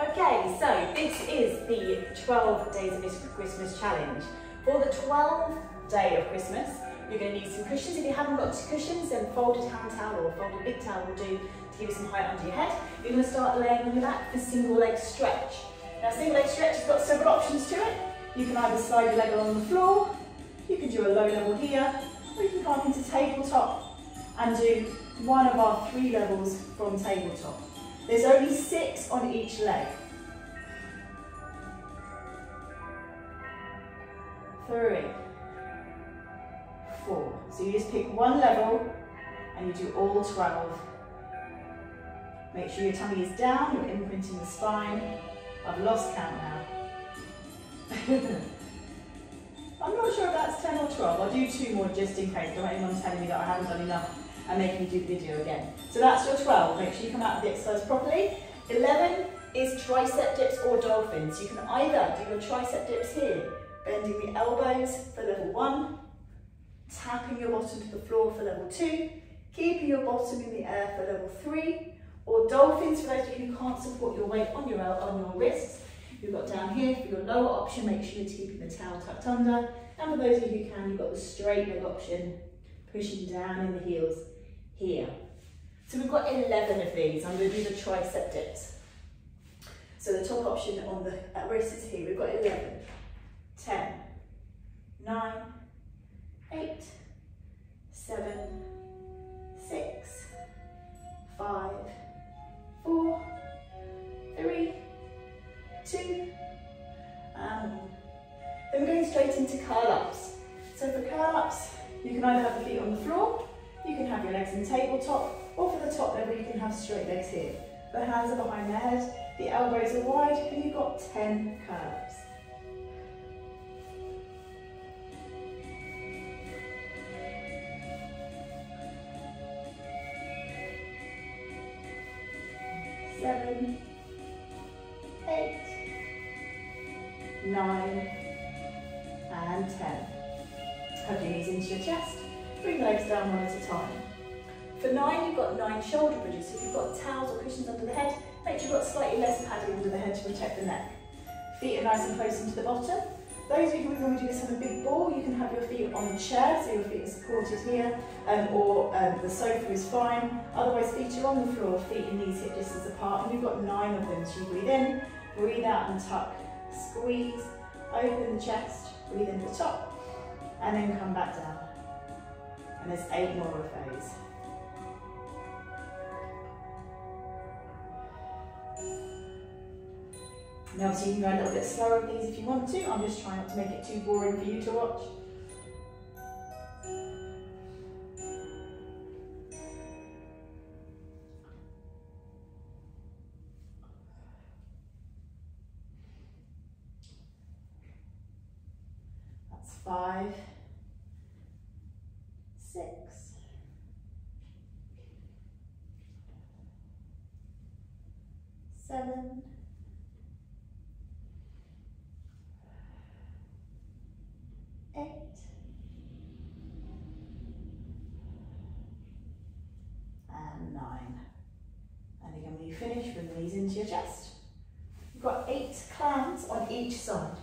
Okay, so this is the 12 Days of Christmas Challenge. For the 12th day of Christmas, you're going to need some cushions. If you haven't got cushions, then folded hand towel or folded big towel will do to give you some height under your head. You're going to start laying on your back for single leg stretch. Now single leg stretch has got several options to it. You can either slide your leg along the floor, you can do a low level here, or you can come into tabletop and do one of our three levels from tabletop. There's only six on each leg. Three, four. So you just pick one level and you do all 12. Make sure your tummy is down, you're imprinting the spine. I've lost count now. I'm not sure if that's 10 or 12. I'll do two more just in case. Don't want anyone telling me that I haven't done enough and making me do the video again. So that's your 12. Make sure you come out of the exercise properly. 11 is tricep dips or dolphins. You can either do your tricep dips here, bending the elbows for level one, tapping your bottom to the floor for level two, keeping your bottom in the air for level three, or dolphins for those of you who can't support your weight on your, on your wrists. You've got down here for your lower option, make sure you're keeping the towel tucked under. And for those of you who can, you've got the straight leg option, pushing down in the heels here. So we've got 11 of these. I'm going to do the tricep dips. So the top option on the wrists here, we've got 11, 10, 9, 8, 7, 6, 5, 4, 3, 2, and Then we're going straight into curl-ups. So for curl-ups, you can either have the feet on the floor you can have your legs in tabletop, or for the top level, you can have straight legs here. The hands are behind the head, the elbows are wide, and you've got 10 curves. Seven, The legs down one at a time. For nine, you've got nine shoulder bridges. So if you've got towels or cushions under the head, make sure you've got slightly less padding under the head to protect the neck. Feet are nice and close into the bottom. Those of you who to do this on a big ball, you can have your feet on a chair, so your feet are supported here, um, or um, the sofa is fine. Otherwise, feet are on the floor, feet and knees hip distance apart, and you've got nine of them. So you breathe in, breathe out and tuck, squeeze, open the chest, breathe in the top, and then come back down and there's eight more of those. Now so you can go a little bit slower with these if you want to. I'm just trying not to make it too boring for you to watch. That's five. Seven, eight, and nine. And again, when you finish, bring the knees into your chest. You've got eight clams on each side.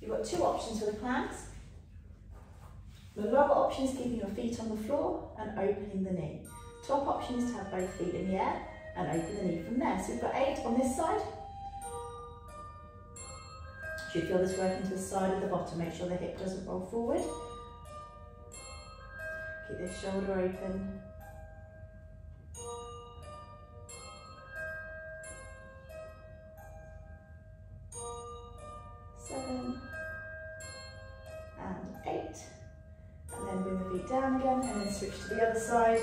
You've got two options for the clams. The lower option is keeping your feet on the floor and opening the knee. Top option is to have both feet in the air and open the knee from there. So we've got eight on this side. Should feel this working to the side of the bottom. Make sure the hip doesn't roll forward. Keep this shoulder open. Seven and eight. And then bring the feet down again and then switch to the other side.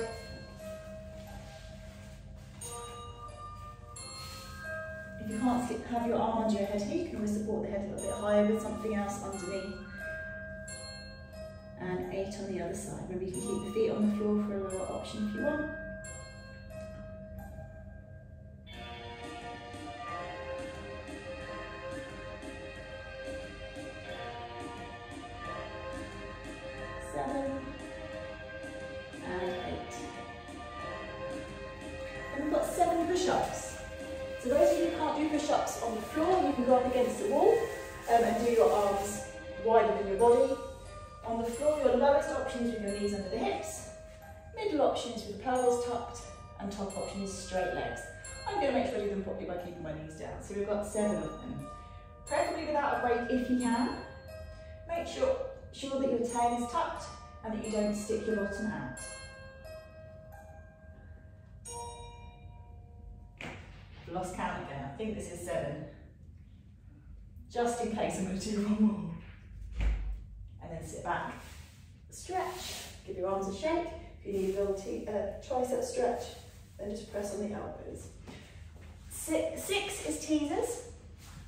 Can't have your arm under your head here, you can always support the head a little bit higher with something else underneath. And eight on the other side. Maybe you can keep the feet on the floor for a lower option if you want. Option is with the pelvis tucked, and top option is straight legs. I'm going to make sure I do them properly by keeping my knees down. So we've got seven of them. Preferably without a break if you can. Make sure, sure that your tail is tucked and that you don't stick your bottom out. Lost count again. I think this is seven. Just in case I'm going to do one more. And then sit back. Stretch. Give your arms a shake. A little uh, tricep stretch, then just press on the elbows. Six, six is teasers.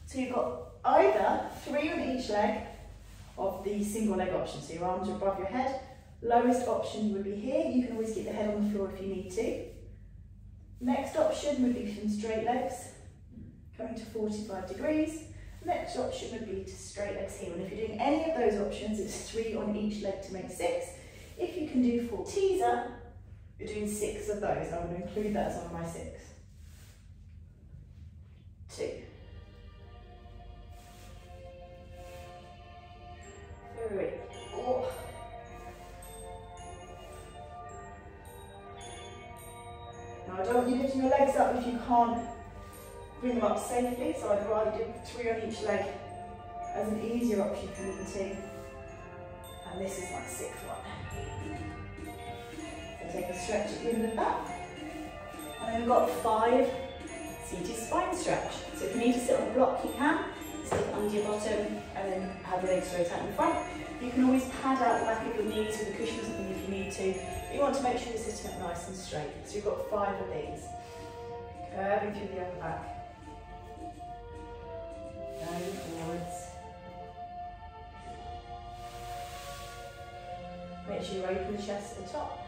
So you've got either three on each leg of the single leg option. So your arms are above your head. Lowest option would be here. You can always keep the head on the floor if you need to. Next option would be from straight legs, coming to 45 degrees. Next option would be to straight legs here. And if you're doing any of those options, it's three on each leg to make six. If you can do four teaser, you're doing six of those. I'm going to include that as one of my six. Two. Three. Four. Now I don't want you lifting your legs up if you can't bring them up safely, so I'd rather do three on each leg as an easier option for you to. And this is my sixth one. Stretch at the end of that. And then we've got five seated spine stretch. So if you need to sit on a block, you can. Stick under your bottom and then have your legs straight out in front. You can always pad out the back of your knees with a cushion if you need to. But you want to make sure you're sitting up nice and straight. So you've got five of these. Curving through the upper back. Going forwards. Make sure you open the chest at the top.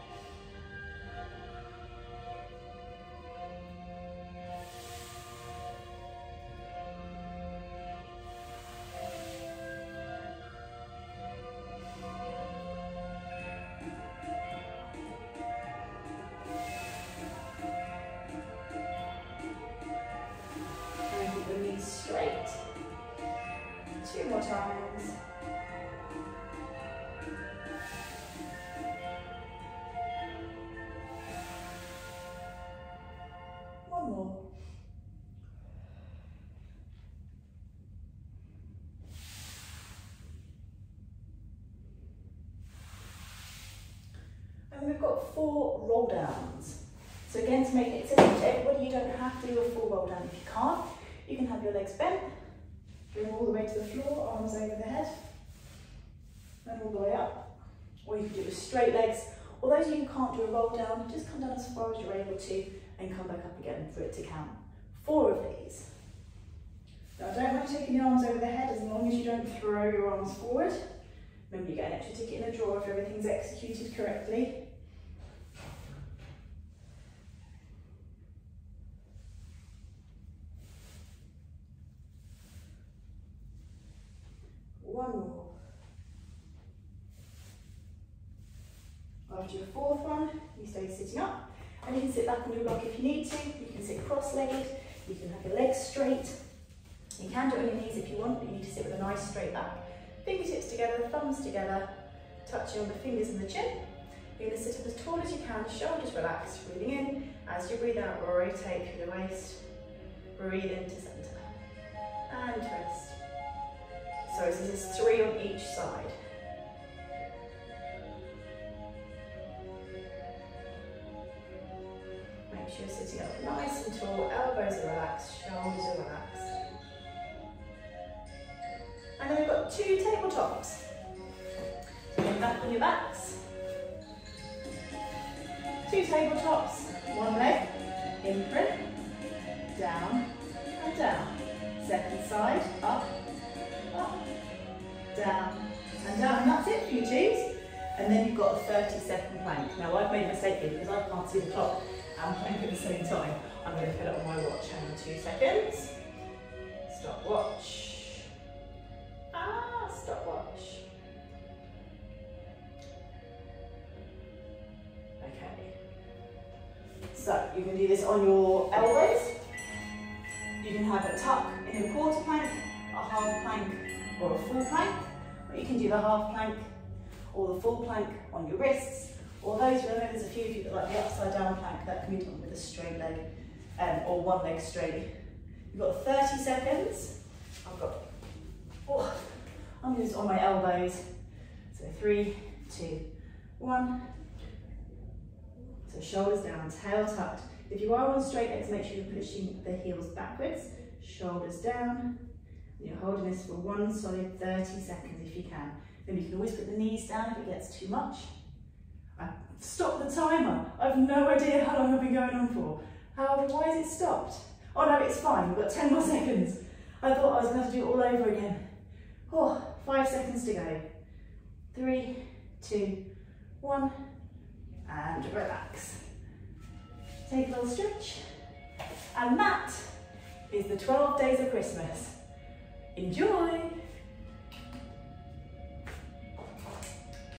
We've got four roll downs. So again, to make it simple to everybody, you don't have to do a full roll down if you can't. You can have your legs bent, bring all the way to the floor, arms over the head, and all the way up. Or you can do it with straight legs. Or those of you who can't do a roll down, just come down as far as you're able to and come back up again for it to count. Four of these. Now don't mind taking the arms over the head as long as you don't throw your arms forward. Remember you get an extra ticket in the draw if everything's executed correctly. One more. After your fourth one, you stay sitting up. And you can sit back on your block if you need to. You can sit cross-legged. You can have your legs straight. You can do it on your knees if you want, but you need to sit with a nice straight back. Fingertips together, thumbs together, touching on the fingers and the chin. You're going to sit up as tall as you can, shoulders relaxed, breathing in. As you breathe out, rotate through the waist. Breathe into centre. And twist. So this is three on each side. Make sure you're sitting up nice and tall, elbows are relaxed, shoulders are relaxed. And then we've got two tabletops. So back on your backs. Two tabletops, one leg, imprint, down and down. Second side, up, up, down and down. And that's it for you twos. And then you've got a 30 second plank. Now I've made a mistake here because I can't see the clock and plank at the same time. I'm going to put it on my watch. Hang on two seconds. Stop watch. Ah, stop watch. Okay. So you can do this on your elbows. You can have a tuck in a quarter plank, a half plank, or a full plank. Or you can do the half plank or the full plank on your wrists, or those, know there's a few of you that like the upside down plank, that can be done with a straight leg, um, or one leg straight. You've got 30 seconds. I've got, oh, I'm just on my elbows. So three, two, one. So shoulders down, tail tucked. If you are on straight legs, make sure you're pushing the heels backwards, shoulders down. You're holding this for one solid 30 seconds if you can. Then you can always put the knees down if it gets too much. Stop the timer. I have no idea how long I've been going on for. However, why is it stopped? Oh no, it's fine. We've got 10 more seconds. I thought I was going to, have to do it all over again. Oh, five seconds to go. Three, two, one, and relax. Take a little stretch. And that is the 12 days of Christmas. Enjoy!